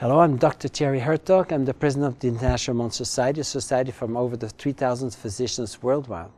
Hello, I'm Dr. Thierry Hertoghe. I'm the president of the International Hormone Society, a society from over the 3,000 physicians worldwide.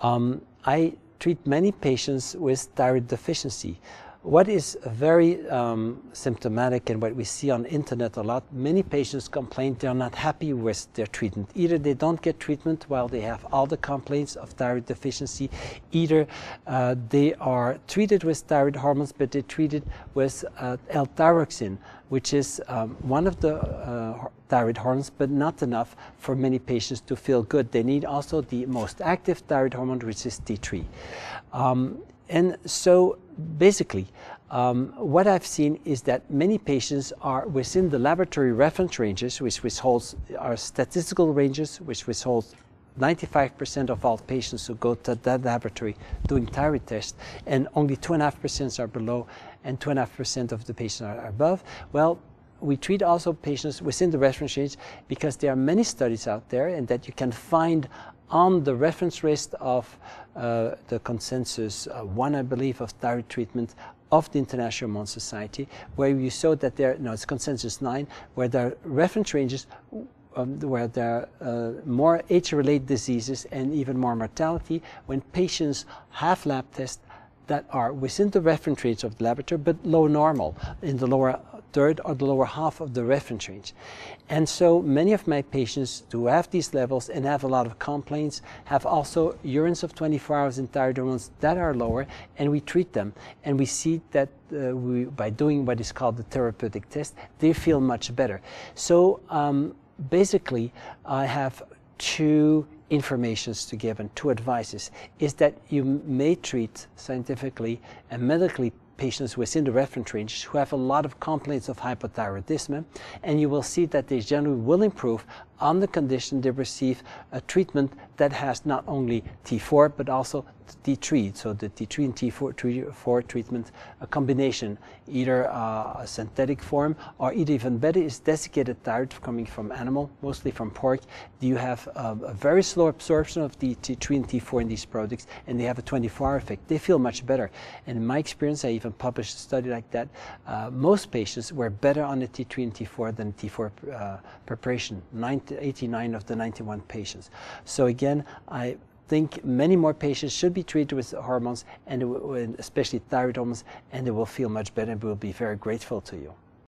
Um, I treat many patients with thyroid deficiency. What is very um, symptomatic and what we see on internet a lot, many patients complain they're not happy with their treatment. Either they don't get treatment while they have all the complaints of thyroid deficiency, either uh, they are treated with thyroid hormones, but they're treated with uh, L-thyroxine, which is um, one of the uh, thyroid hormones, but not enough for many patients to feel good. They need also the most active thyroid hormone, which is T3. Um, and so basically, um, what I've seen is that many patients are within the laboratory reference ranges, which withholds our statistical ranges, which withholds 95% of all patients who go to that laboratory doing thyroid tests, and only 2.5% are below, and 2.5% of the patients are above. Well, we treat also patients within the reference range because there are many studies out there and that you can find on the reference list of uh, the consensus uh, one, I believe, of thyroid treatment of the International Hormone Society, where you saw that there, no, it's consensus nine, where there are reference ranges um, where there are uh, more age-related diseases and even more mortality when patients have lab tests that are within the reference range of the laboratory but low normal in the lower third or the lower half of the reference range. And so many of my patients who have these levels and have a lot of complaints have also urines of 24 hours in thyroid hormones that are lower and we treat them. And we see that uh, we, by doing what is called the therapeutic test, they feel much better. So um, basically I have two informations to give and two advices is that you may treat scientifically and medically patients within the reference range who have a lot of complaints of hypothyroidism, and you will see that they generally will improve on the condition they receive a treatment that has not only T4 but also T3. So the T3 and T4 treatment, a combination, either uh, a synthetic form or either even better is desiccated thyroid coming from animal, mostly from pork. You have a, very slow absorption of the T3 and T4 in these products and they have a 24 hour effect. They feel much better. And in my experience, I even published a study like that. Uh, most patients were better on the T3 and T4 than T4 uh, preparation. 90, 89 of the 91 patients. So again, I think many more patients should be treated with hormones, and especially thyroid hormones, and they will feel much better and will be very grateful to you.